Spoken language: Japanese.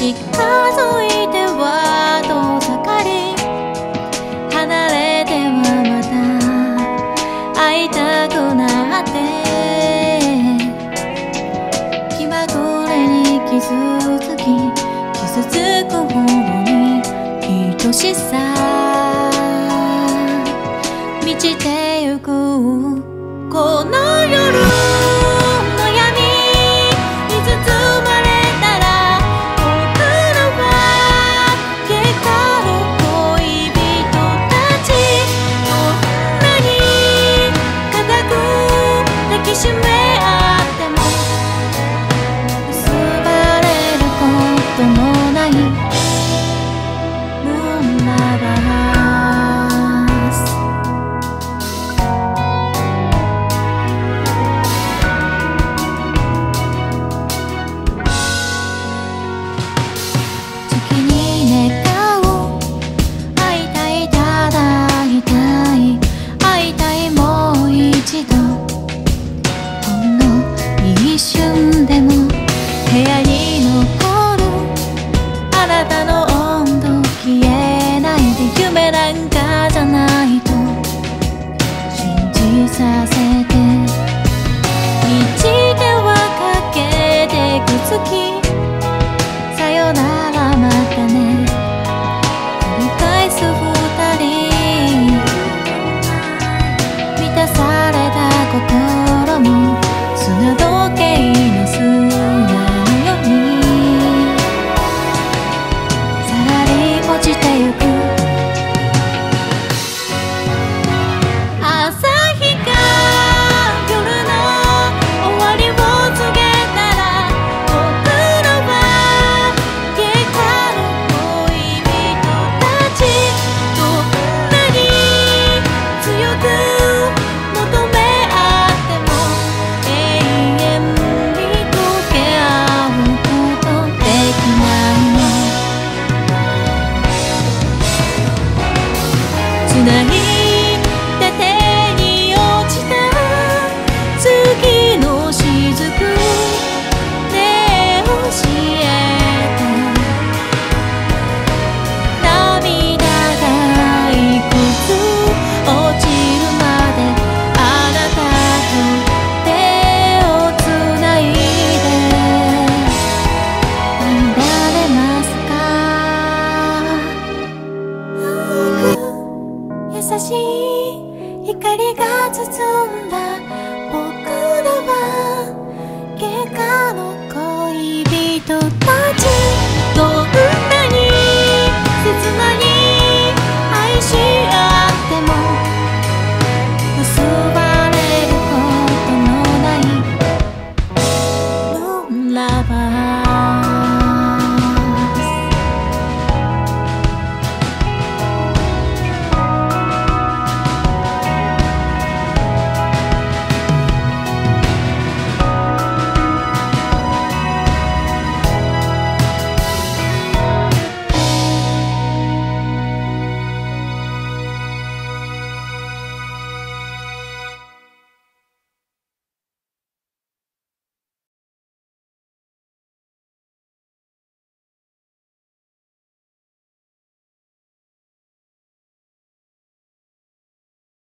近づいては遠ざかり離れてはまた会いたくなって気まぐれに傷つき傷つくほどに愛しさ満ちてゆくこのださい。ない she